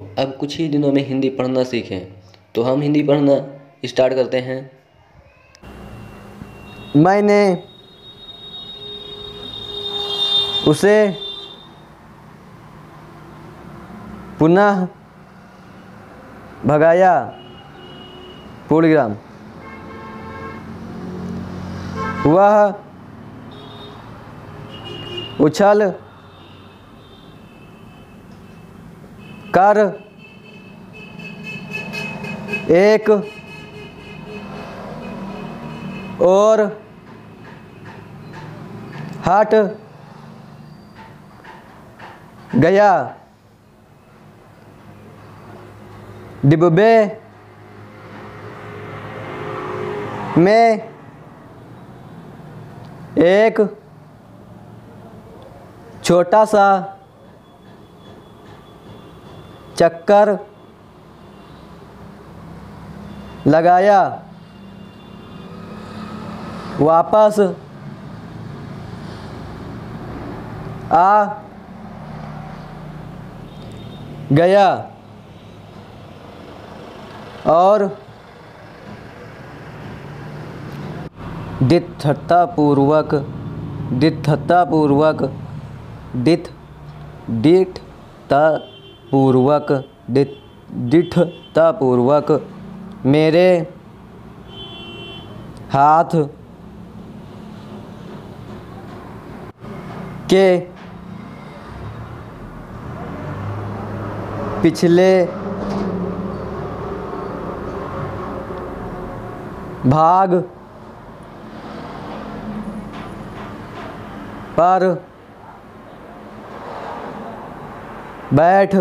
अब कुछ ही दिनों में हिंदी पढ़ना सीखें। तो हम हिंदी पढ़ना स्टार्ट करते हैं। मैंने उसे पुनः भगाया। पूर्णग्राम वह उछल कर। एक और हट गया। डिब्बे में एक छोटा सा चक्कर लगाया। वापस आ गया और दिठतापूर्वक दिठतापूर्वक दिठ दिठ दिठतापूर्वक मेरे हाथ के पिछले भाग पर बैठ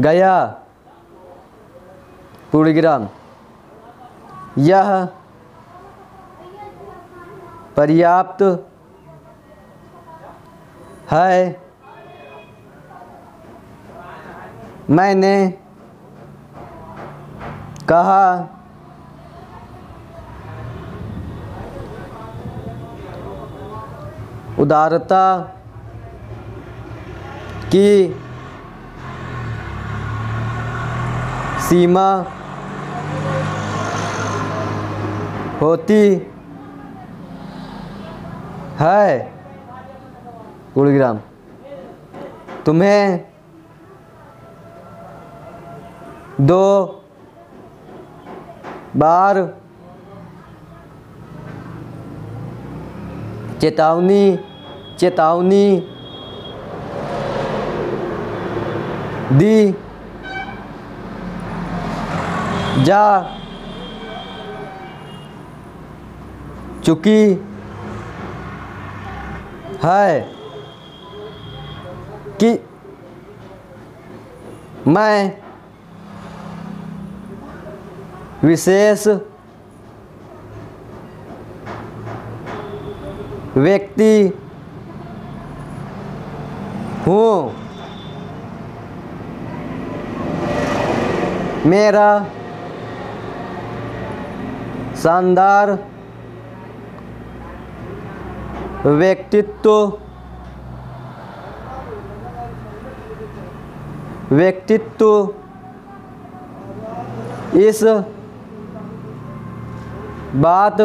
गया। पूर्णविराम यह पर्याप्त है। मैंने कहा उदारता की सीमा होती है। गुणग्राम तुम्हें दो बार चेतावनी चेतावनी दी जा। चुकी है कि मैं विशेष व्यक्ति हूँ। मेरा शानदार व्यक्तित्व व्यक्तित्व इस बात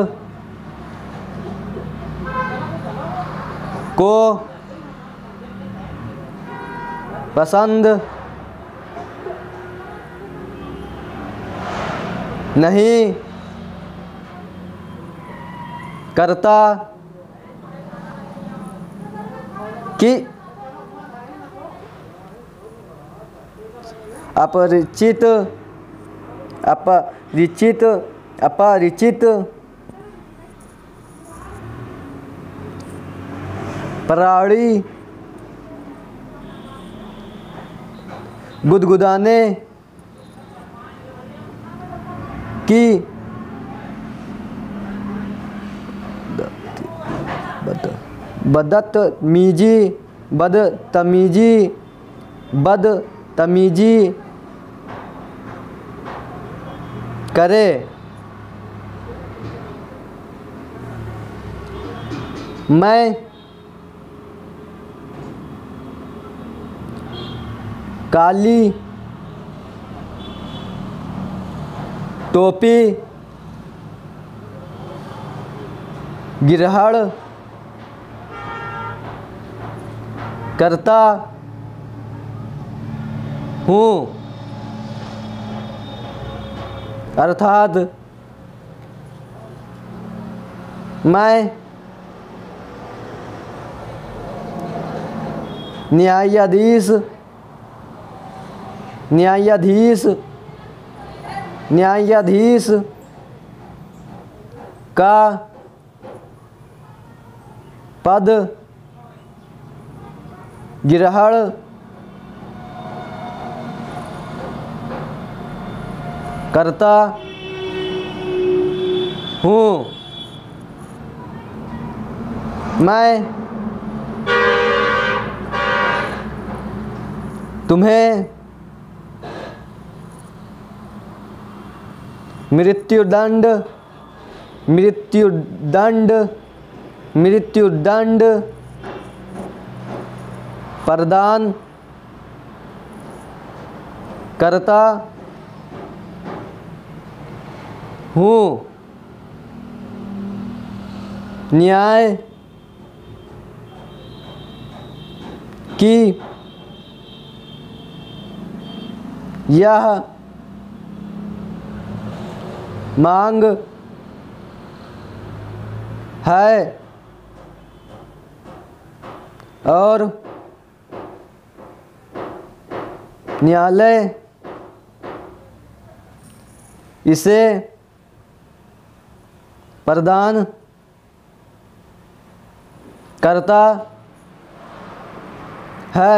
को पसंद नहीं करता कि अपरिचित अपरिचित अपरिचित प्राणी गुदगुदाने की बदतमीजी बदतमीजी बदतमीजी करे। मैं काली टोपी गिरहड़ करता हूँ। अर्थात मैं न्यायाधीश न्यायाधीश न्यायाधीश का पद गिरहड़। करता। हूँ। मैं। तुम्हें। मृत्युदंड। मृत्युदंड। मृत्युदंड। प्रदान करता हूँ। न्याय की यह मांग है और न्यायालय इसे प्रदान करता है।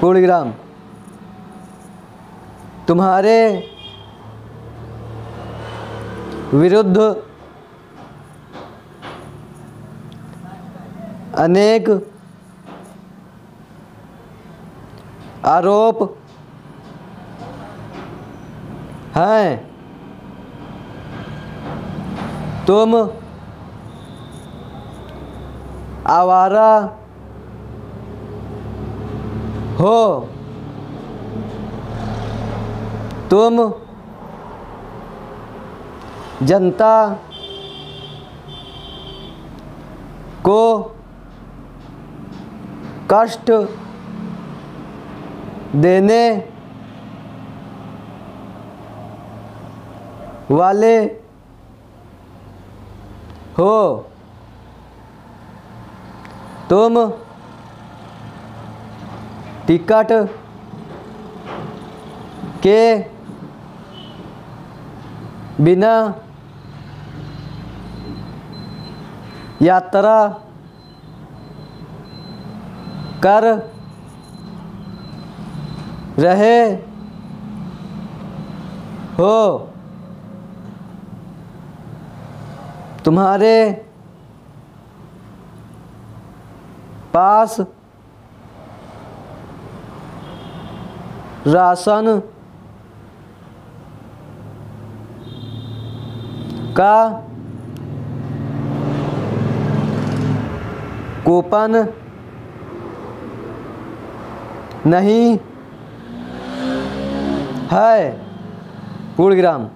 पूर्णविराम तुम्हारे विरुद्ध अनेक आरोप हैं। तुम आवारा हो। तुम जनता को कष्ट देने वाले हो। तुम टिकट के बिना यात्रा कर रहे। हो। तुम्हारे पास राशन का कूपन नहीं है पूर्णग्राम।